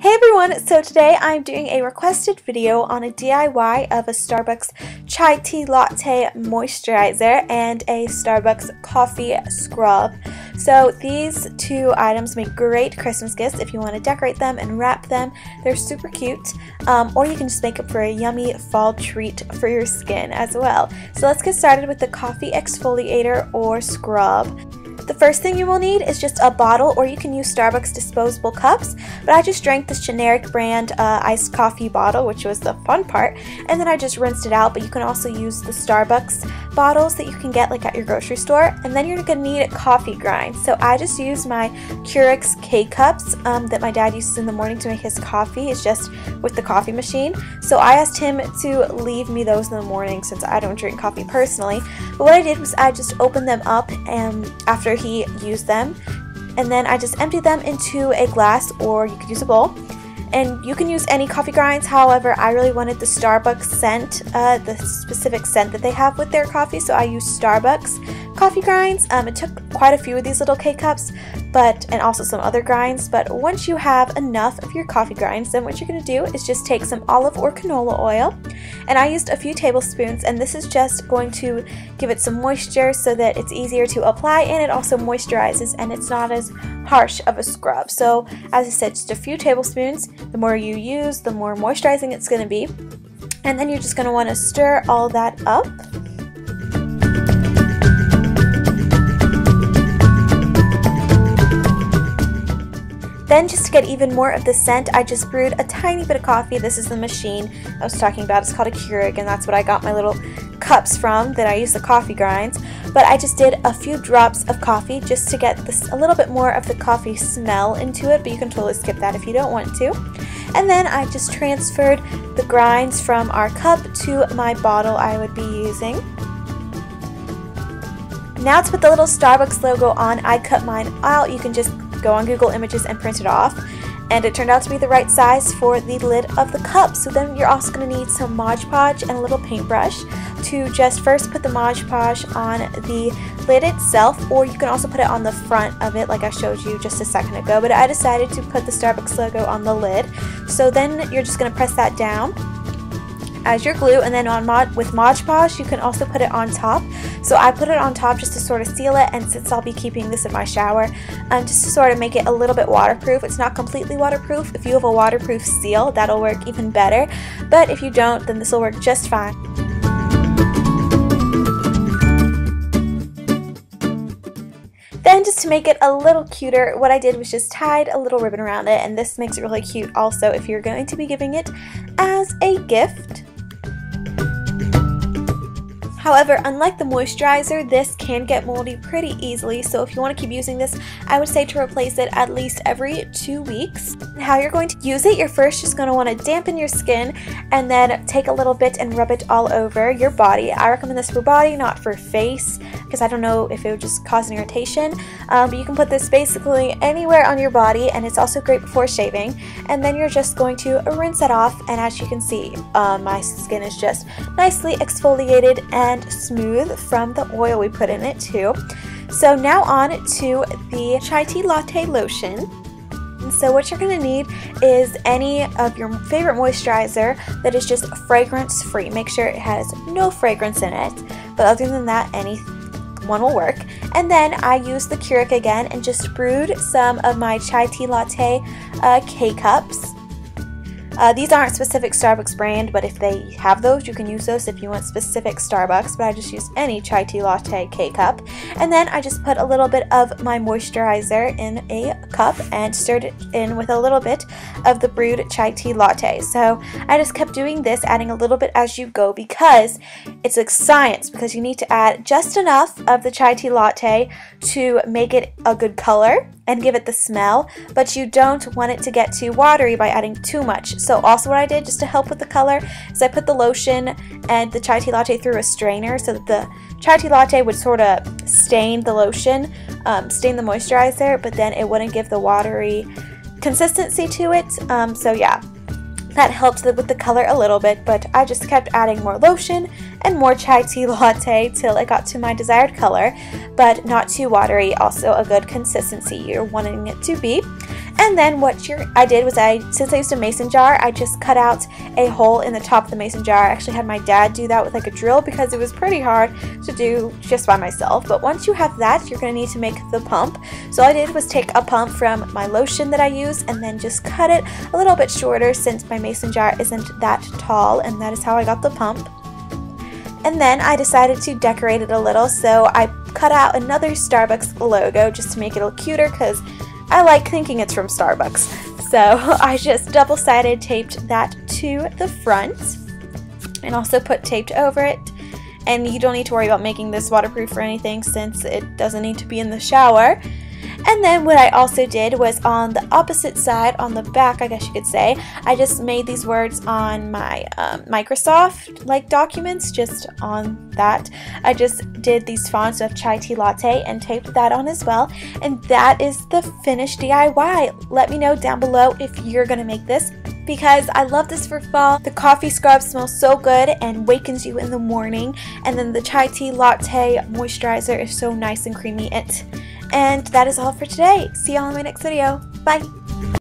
Hey everyone, so today I'm doing a requested video on a DIY of a Starbucks chai tea latte moisturizer and a Starbucks coffee scrub. So these two items make great Christmas gifts if you want to decorate them and wrap them. They're super cute, um, or you can just make it for a yummy fall treat for your skin as well. So let's get started with the coffee exfoliator or scrub. The first thing you will need is just a bottle or you can use Starbucks disposable cups, but I just drank this generic brand uh, iced coffee bottle, which was the fun part, and then I just rinsed it out, but you can also use the Starbucks bottles that you can get like at your grocery store, and then you're going to need a coffee grind. So I just used my Keurig K-Cups um, that my dad uses in the morning to make his coffee. It's just with the coffee machine. So I asked him to leave me those in the morning since I don't drink coffee personally. But what I did was I just opened them up and after he used them. And then I just emptied them into a glass or you could use a bowl. And you can use any coffee grinds, however, I really wanted the Starbucks scent, uh, the specific scent that they have with their coffee, so I used Starbucks coffee grinds. Um, it took quite a few of these little K-Cups, but and also some other grinds, but once you have enough of your coffee grinds, then what you're going to do is just take some olive or canola oil, and I used a few tablespoons, and this is just going to give it some moisture so that it's easier to apply, and it also moisturizes, and it's not as harsh of a scrub. So as I said, just a few tablespoons. The more you use, the more moisturizing it's going to be. And then you're just going to want to stir all that up. Then just to get even more of the scent, I just brewed a tiny bit of coffee. This is the machine I was talking about. It's called a Keurig and that's what I got my little cups from that I use the coffee grinds. But I just did a few drops of coffee just to get this a little bit more of the coffee smell into it, but you can totally skip that if you don't want to. And then I just transferred the grinds from our cup to my bottle I would be using. Now to put the little Starbucks logo on, I cut mine out. You can just go on Google Images and print it off. And it turned out to be the right size for the lid of the cup. So then you're also going to need some Mod Podge and a little paintbrush to just first put the Mod Podge on the lid itself or you can also put it on the front of it like I showed you just a second ago. But I decided to put the Starbucks logo on the lid. So then you're just going to press that down as your glue and then on mod with Mod Podge you can also put it on top. So I put it on top just to sort of seal it and since I'll be keeping this in my shower um, just to sort of make it a little bit waterproof. It's not completely waterproof. If you have a waterproof seal that'll work even better. But if you don't then this will work just fine. Then just to make it a little cuter, what I did was just tied a little ribbon around it and this makes it really cute also if you're going to be giving it as a gift. However, unlike the moisturizer, this can get moldy pretty easily, so if you want to keep using this, I would say to replace it at least every two weeks. How you're going to use it, you're first just going to want to dampen your skin and then take a little bit and rub it all over your body. I recommend this for body, not for face, because I don't know if it would just cause an irritation, um, but you can put this basically anywhere on your body, and it's also great before shaving, and then you're just going to rinse it off, and as you can see, uh, my skin is just nicely exfoliated and smooth from the oil we put in it too. So now on to the chai tea latte lotion. So what you're going to need is any of your favorite moisturizer that is just fragrance free. Make sure it has no fragrance in it, but other than that, any one will work. And then I used the Keurig again and just brewed some of my chai tea latte uh, K-cups. Uh, these aren't specific Starbucks brand, but if they have those, you can use those if you want specific Starbucks, but I just use any chai tea latte K-cup. And then I just put a little bit of my moisturizer in a cup and stirred it in with a little bit of the brewed chai tea latte. So I just kept doing this, adding a little bit as you go because it's like science because you need to add just enough of the chai tea latte to make it a good color and give it the smell, but you don't want it to get too watery by adding too much. So also what I did just to help with the color is I put the lotion and the chai tea latte through a strainer so that the chai tea latte would sort of stain the lotion, um, stain the moisturizer, but then it wouldn't give the watery consistency to it. Um, so yeah, that helped with the color a little bit, but I just kept adding more lotion and more chai tea latte till it got to my desired color, but not too watery, also a good consistency you're wanting it to be. And then what I did was I, since I used a mason jar, I just cut out a hole in the top of the mason jar. I actually had my dad do that with like a drill because it was pretty hard to do just by myself. But once you have that, you're going to need to make the pump. So all I did was take a pump from my lotion that I use and then just cut it a little bit shorter since my mason jar isn't that tall and that is how I got the pump. And then I decided to decorate it a little, so I cut out another Starbucks logo just to make it look cuter because I like thinking it's from Starbucks. So I just double-sided taped that to the front and also put taped over it. And you don't need to worry about making this waterproof or anything since it doesn't need to be in the shower. And then what I also did was on the opposite side, on the back I guess you could say, I just made these words on my um, Microsoft like documents, just on that. I just did these fonts of chai tea latte and taped that on as well. And that is the finished DIY. Let me know down below if you're to make this because I love this for fall. The coffee scrub smells so good and wakens you in the morning. And then the chai tea latte moisturizer is so nice and creamy. It and that is all for today. See y'all in my next video. Bye!